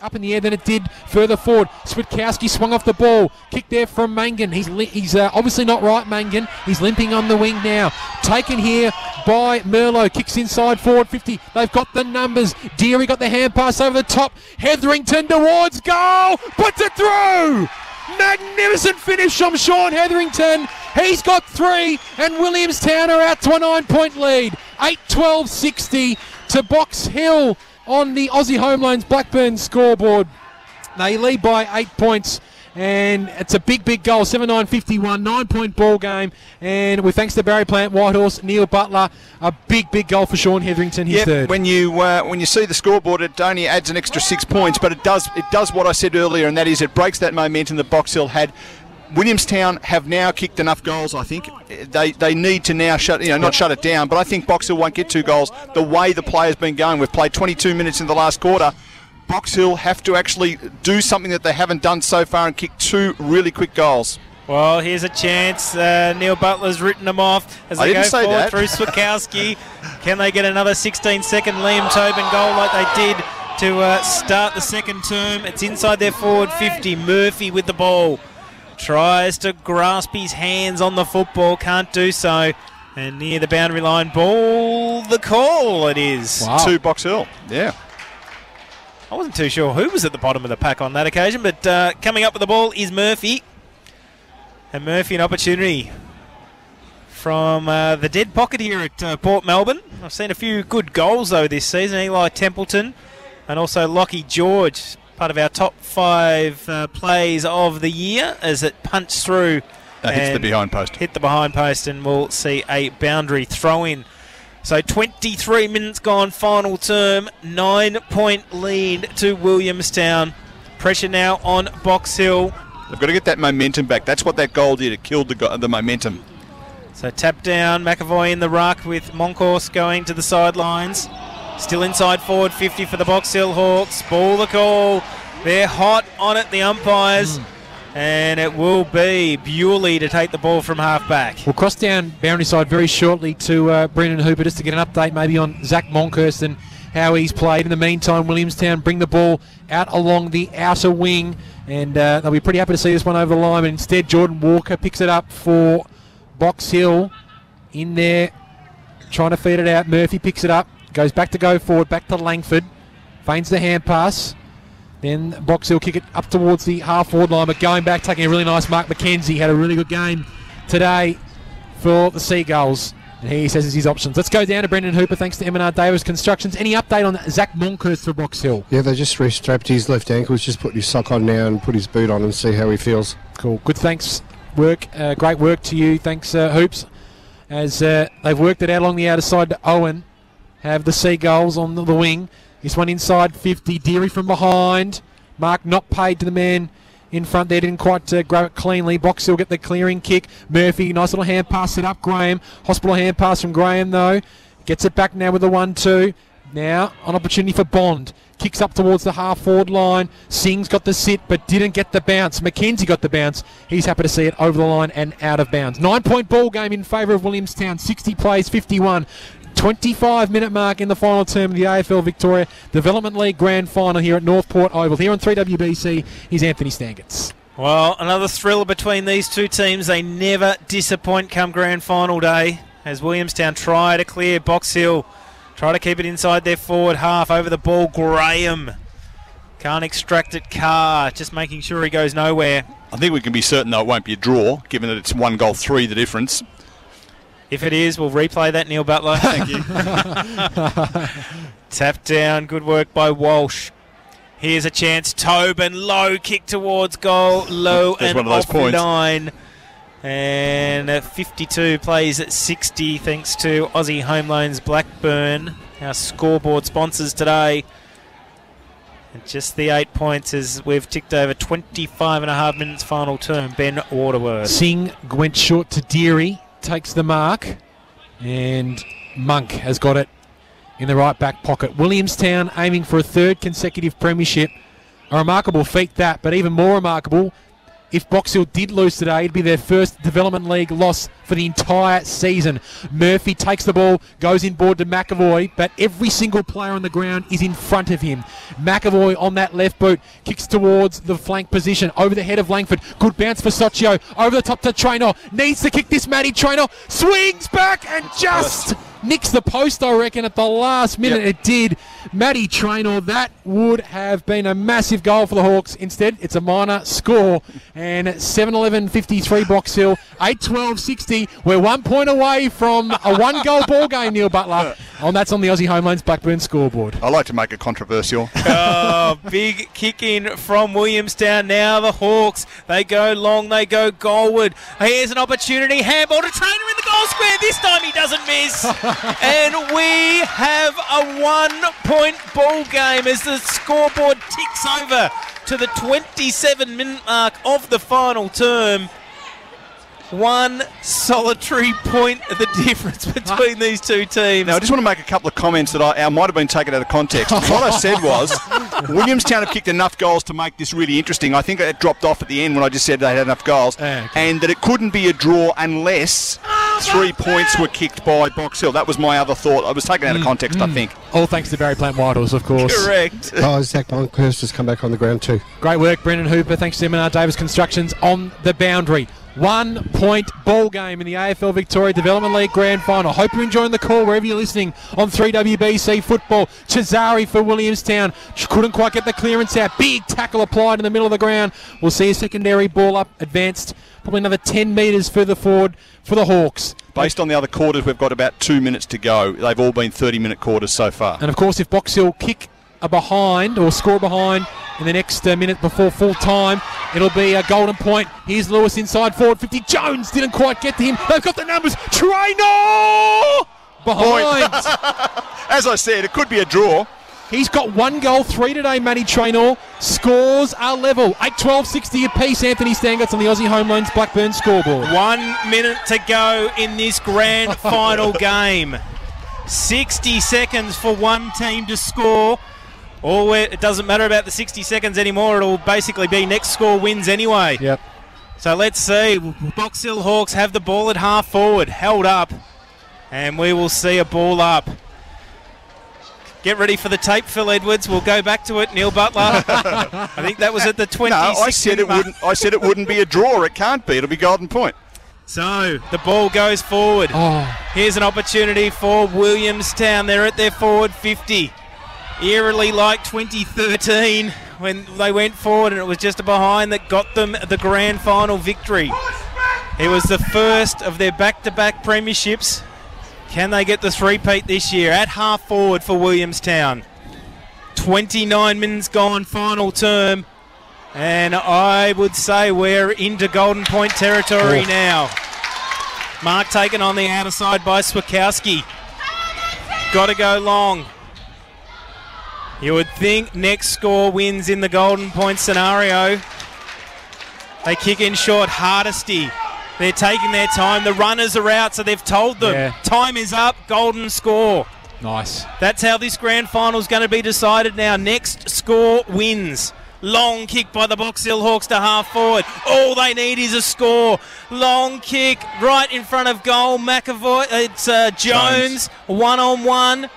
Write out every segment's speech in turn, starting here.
up in the air than it did further forward. Switkowski swung off the ball. Kick there from Mangan. He's he's uh, obviously not right, Mangan. He's limping on the wing now. Taken here by Merlo. Kicks inside forward 50. They've got the numbers. Deary got the hand pass over the top. Hetherington towards goal. Puts it through. Magnificent finish from Sean Hetherington. He's got three, and Williamstown are out to a nine point lead. 8 12 60 to Box Hill on the Aussie Home Loans Blackburn scoreboard. They lead by eight points. And it's a big, big goal. 7 9 51, nine point ball game. And with thanks to Barry Plant, Whitehorse, Neil Butler, a big, big goal for Sean Hetherington, his Yep, third. when you uh, when you see the scoreboard, it only adds an extra six points, but it does it does what I said earlier, and that is it breaks that momentum that Box Hill had. Williamstown have now kicked enough goals. I think they they need to now shut you know not shut it down, but I think Box Hill won't get two goals. The way the play's been going, we've played 22 minutes in the last quarter. Box Hill have to actually do something that they haven't done so far and kick two really quick goals. Well, here's a chance. Uh, Neil Butler's written them off as they go didn't say forward that. through Switkowski. Can they get another 16 second Liam Tobin goal like they did to uh, start the second term? It's inside their forward 50. Murphy with the ball. Tries to grasp his hands on the football, can't do so. And near the boundary line, ball the call it is. Wow. Two Box Hill, yeah. I wasn't too sure who was at the bottom of the pack on that occasion, but uh, coming up with the ball is Murphy. And Murphy, an opportunity from uh, the dead pocket here at uh, Port Melbourne. I've seen a few good goals, though, this season. Eli Templeton and also Lockie George, part of our top five uh, plays of the year as it punched through. That hits the behind post. Hit the behind post, and we'll see a boundary throw in. So 23 minutes gone, final term, nine point lead to Williamstown. Pressure now on Box Hill. They've got to get that momentum back. That's what that goal did. It killed the go- the momentum. So tap down, McAvoy in the ruck with Monkhurst going to the sidelines. Still inside forward 50 for the Box Hill Hawks. Ball the call. They're hot on it, the umpires. And it will be Bewley to take the ball from half back. We'll cross down boundary side very shortly to uh, Brendan Hooper just to get an update maybe on Zach Monkhurst and how he's played. In the meantime, Williamstown bring the ball out along the outer wing, and uh, they'll be pretty happy to see this one over the line. But instead, Jordan Walker picks it up for Box Hill in there, trying to feed it out. Murphy picks it up, goes back to go forward, back to Langford, feigns the hand pass. Then Box Hill kick it up towards the half forward line, but going back, taking a really nice mark. McKenzie had a really good game today for the Seagulls. And he says it's his options. Let's go down to Brendan Hooper. Thanks to M&R Davis Constructions. Any update on Zach Monkhurst for Box Hill? Yeah, they just restrapped his left ankle. He's just put his sock on now and put his boot on and see how he feels. Cool. Good. Thanks. Work. Uh, great work to you. Thanks, uh, Hoops. As uh, they've worked it out along the outer side to Owen. Have the Seagulls on the, wing. This one inside 50. Deary from behind. Mark not paid to the man in front there. Didn't quite uh, grab it cleanly. Box Hill get the clearing kick. Murphy, nice little hand pass set up. Graham. Hospital hand pass from Graham though. Gets it back now with the 1 2. Now, an opportunity for Bond. Kicks up towards the half forward line. Singh's got the sit, but didn't get the bounce. McKenzie got the bounce. He's happy to see it over the line and out of bounds. Nine point ball game in favour of Williamstown. 60 plays, 51. 25 minute mark in the final term of the AFL Victoria Development League Grand Final here at Northport Oval. Here on 3WBC is Anthony Stangetz. Well, another thriller between these two teams. They never disappoint come grand final day as Williamstown try to clear Box Hill. Try to keep it inside their forward half. Over the ball, Graham. Can't extract it, Carr. Just making sure he goes nowhere. I think we can be certain though it won't be a draw, given that it's one goal three the difference. If it is, we'll replay that, Neil Butler. Thank you. Tap down. Good work by Walsh. Here's a chance. Tobin, low kick towards goal. Low There's and one of those off points. nine. And uh, 52 plays at 60 thanks to Aussie Home Loans Blackburn, our scoreboard sponsors today. And just the eight points as we've ticked over 25 and a half minutes final term. Ben Waterworth. Singh went short to Deary, takes the mark, and Monk has got it in the right back pocket. Williamstown aiming for a third consecutive premiership. A remarkable feat that, but even more remarkable, if Box Hill did lose today, it'd be their first development league loss for the entire season. Murphy takes the ball, goes inboard to McAvoy, but every single player on the ground is in front of him. McAvoy on that left boot kicks towards the flank position over the head of Langford. Good bounce for Socio over the top to Trainer. Needs to kick this Matty Trainer. Swings back and just nicks the post, I reckon, at the last minute. Yep. It did. Matty Trainer, that would have been a massive goal for the Hawks. Instead, it's a minor score. And 7 11 53 Box Hill, 8 12 60. We're one point away from a one goal ball game, Neil Butler. And that's on the Aussie Home Loans Blackburn scoreboard. I like to make it controversial. oh, big kick in from Williamstown. Now the Hawks. They go long, they go goalward. Here's an opportunity. Handball to Trainer in the goal square. This time he doesn't miss. and we have a one point ball game as the scoreboard ticks over to the 27 minute mark of the final term. One solitary point of the difference between these two teams. Now, I just want to make a couple of comments that I, I might have been taken out of context. what I said was Williamstown have kicked enough goals to make this really interesting. I think it dropped off at the end when I just said they had enough goals, okay. and that it couldn't be a draw unless three points were kicked by Box Hill. That was my other thought. I was taken out of hmm. context, I hmm. think. All thanks to Barry Plant Whitehorse, of course. Correct. Oh, Zach Monkhurst has come back on the ground too. Great work, Brendan Hooper. Thanks to M&R Davis Constructions on the boundary. One point ball game in the AFL Victoria Development League Grand Final. Hope you're enjoying the call wherever you're listening on 3WBC Football. Chazari for Williamstown. Couldn't quite get the clearance out. Big tackle applied in the middle of the ground. We'll see a secondary ball up, advanced probably another 10 metres further forward for the Hawks. Based on the other quarters, we've got about two minutes to go. They've all been 30 minute quarters so far. And of course, if Box Hill kick a behind or score behind in the next uh, minute before full time, it'll be a golden point. Here's Lewis inside forward 50. Jones didn't quite get to him. They've got the numbers. Trainer behind. As I said, it could be a draw. He's got one goal, three today, Matty Trainor. Scores are level. 8 12 60 apiece. Anthony Stangert's on the Aussie Home Loans Blackburn scoreboard. One minute to go in this grand final game. 60 seconds for one team to score. Or it doesn't matter about the 60 seconds anymore. It'll basically be next score wins anyway. Yep. So let's see. Box Hill Hawks have the ball at half forward, held up, and we will see a ball up. Get ready for the tape, Phil Edwards. We'll go back to it, Neil Butler. I think that was at the 20. No, I said it wouldn't. I said it wouldn't be a draw. It can't be. It'll be golden point. So the ball goes forward. Oh, Here's an opportunity for Williamstown. They're at their forward 50. Eerily like 2013 when they went forward and it was just a behind that got them the grand final victory. It was the first of their back to back premierships. Can they get this three-peat this year? At half forward for Williamstown. 29 minutes gone, final term. And I would say we're into Golden Point territory Oh. now. Mark taken on the outer side by Switkowski. Got to go long. You would think next score wins in the Golden Point scenario. They kick in short. Hardesty. They're taking their time. The runners are out, so they've told them Yeah. time is up. Golden score. nice. That's how this grand final is going to be decided now. Next score wins. Long kick by the Box Hill Hawks to half forward. All they need is a score. Long kick right in front of goal. McAvoy, it's uh, Jones, one on one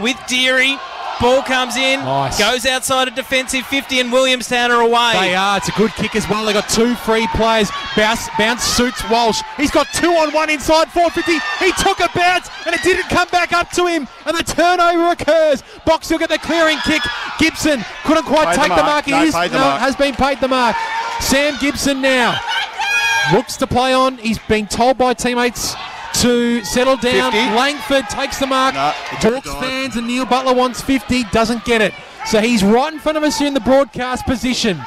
with Deary. Ball comes in, Nice. goes outside a defensive 50, and Williamstown are away. They are. It's a good kick as well. They got two free players. Bounce, bounce suits Walsh. He's got two on one inside 450. He took a bounce and it didn't come back up to him. And the turnover occurs. Box will get the clearing kick. Gibson couldn't quite Paid the take the mark. mark. He No, is- paid the no, mark. has been paid the mark. Sam Gibson now looks to play on. He's been told by teammates to settle down. 50. Langford takes the mark. No, he took a Hawks fans and Neil Butler wants 50. Doesn't get it. So he's right in front of us here in the broadcast position.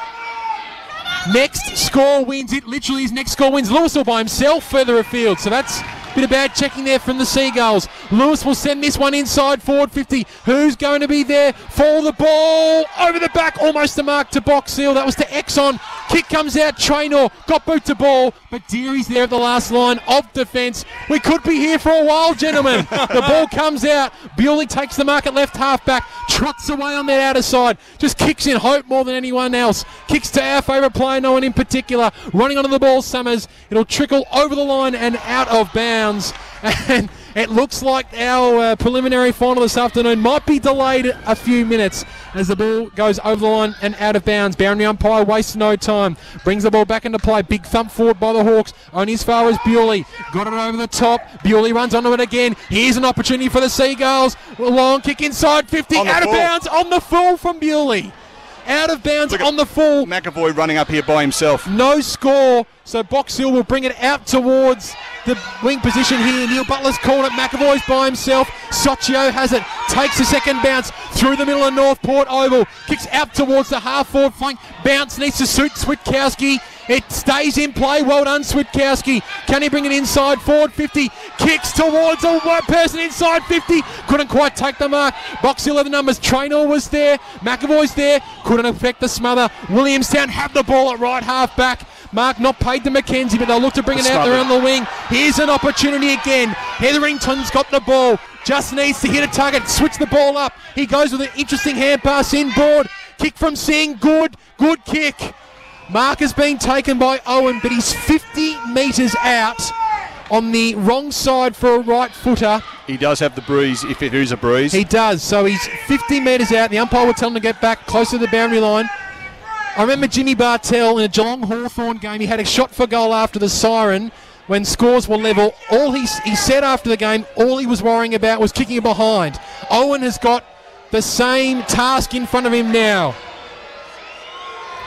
Next score wins. It literally his next score wins. Lewis all by himself further afield. So that's a bit of bad checking there from the Seagulls. Lewis will send this one inside forward 50. Who's going to be there for the ball? Over the back, almost a mark to Box Hill. That was to Exxon. Kick comes out. Traynor got boot to ball, but Deary's there at the last line of defence. We could be here for a while, gentlemen. the ball comes out. Bewley takes the mark at left half back, trots away on that outer side, just kicks in hope more than anyone else. Kicks to our favourite player, no one in particular. Running onto the ball, Summers. It'll trickle over the line and out of bounds. And it looks like our uh, preliminary final this afternoon might be delayed a few minutes as the ball goes over the line and out of bounds. Boundary umpire wastes no time. Brings the ball back into play. Big thump forward by the Hawks. Only as far as Bewley. Got it over the top. Bewley runs onto it again. Here's an opportunity for the Seagulls. Long kick inside 50. On the Out of bounds on the full from Bewley. Out of bounds on the full. McAvoy running up here by himself. No score, so Box Hill will bring it out towards the wing position here. Neil Butler's called it. McAvoy's by himself. Sochio has it. Takes a second bounce through the middle of Northport Oval. Kicks out towards the half forward flank. Bounce needs to suit Switkowski. It stays in play. Well done, Switkowski. Can he bring it inside? Forward 50. Kicks towards a one person inside 50. Couldn't quite take the mark. Box Hill the numbers. Traynor was there. McAvoy's there. Couldn't affect the smother. Williamstown have the ball at right half back. Mark not paid to Mackenzie, but they'll look to bring it out Stubborn. on the wing. Here's an opportunity again. Hetherington's got the ball. Just needs to hit a target. Switch the ball up. He goes with an interesting hand pass inboard. Kick from Singh. Good. Good kick. Mark has been taken by Owen, but he's 50 metres out on the wrong side for a right footer. He does have the breeze if it is a breeze. He does. So he's 50 metres out. The umpire will tell him to get back closer to the boundary line. I remember Jimmy Bartel in a Geelong Hawthorn game. He had a shot for goal after the siren when scores were level. All he, he said after the game, all he was worrying about was kicking it behind. Owen has got the same task in front of him now.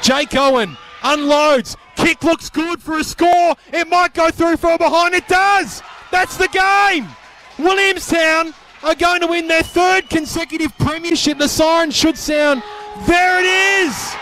Jake Owen unloads. Kick looks good for a score. It might go through for a behind. It does. That's the game. Williamstown are going to win their third consecutive premiership. The siren should sound. There it is.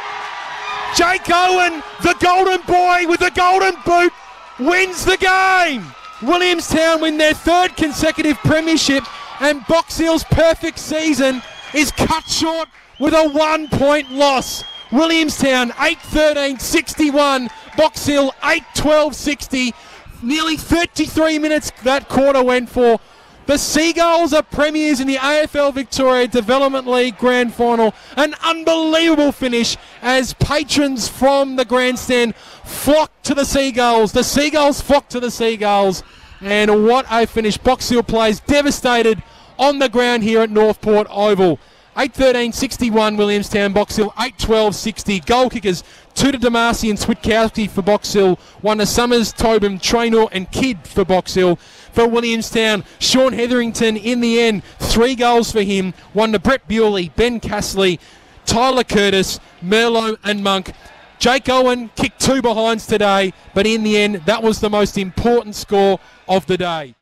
Jake Owen, the golden boy with the golden boot, wins the game. Williamstown win their third consecutive premiership, and Box Hill's perfect season is cut short with a one point loss. Williamstown 8 13 61, Box Hill 8 12 60. Nearly 33 minutes that quarter went for. The Seagulls are premiers in the AFL Victoria Development League Grand Final. An unbelievable finish as patrons from the grandstand flock to the Seagulls. The Seagulls flock to the Seagulls. And what a finish. Box Hill plays devastated on the ground here at Northport Oval. 8 13 61 Williamstown, Box Hill 8 12 60. Goal kickers, two to Damasi and Switkowski for Box Hill, one to Summers, Tobin, Traynor, and Kidd for Box Hill. For Williamstown, Sean Hetherington in the end, three goals for him, one to Brett Bewley, Ben Castley, Tyler Curtis, Merlo and Monk. Jake Owen kicked two behinds today, but in the end, that was the most important score of the day.